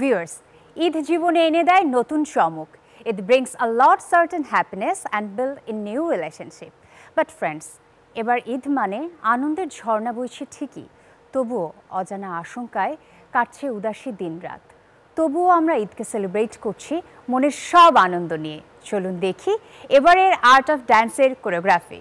Viewers Eid জীবনে এনে দেয় নতুন চমক। It brings a lot certain happiness and build in new relationship but friends এবার ঈদ মানে আনন্দের ঝর্ণা বইছে ঠিকই, তবুও অজানা আশঙ্কায় কাটছে উদাসী দিনরাত। তবুও আমরা ঈদকে সেলিব্রেট করছি মনের সব আনন্দ নিয়ে। চলুন দেখি এবারের আর্ট অফ ড্যান্সের কোরিওগ্রাফি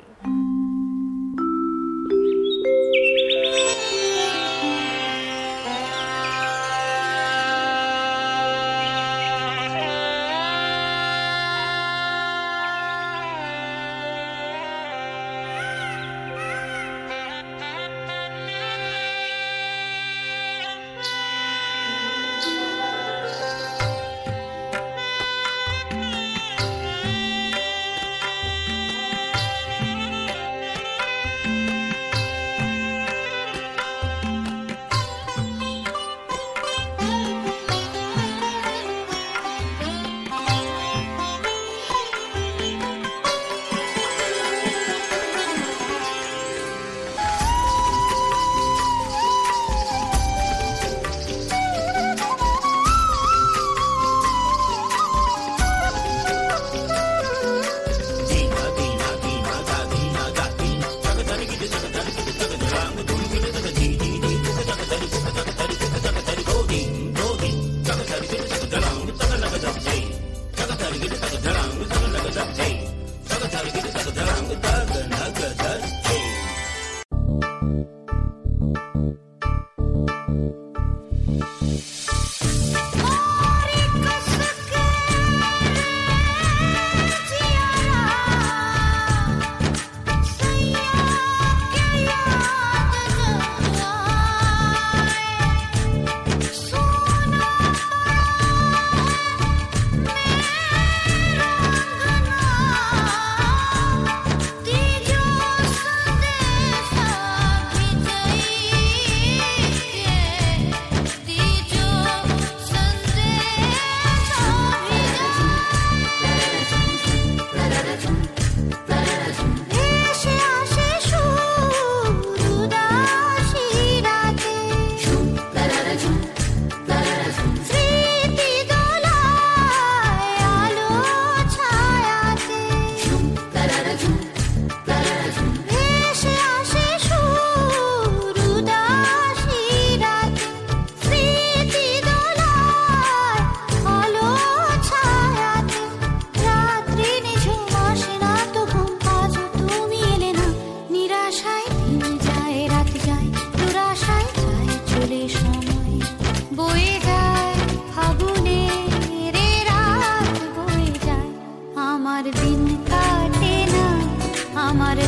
हमारे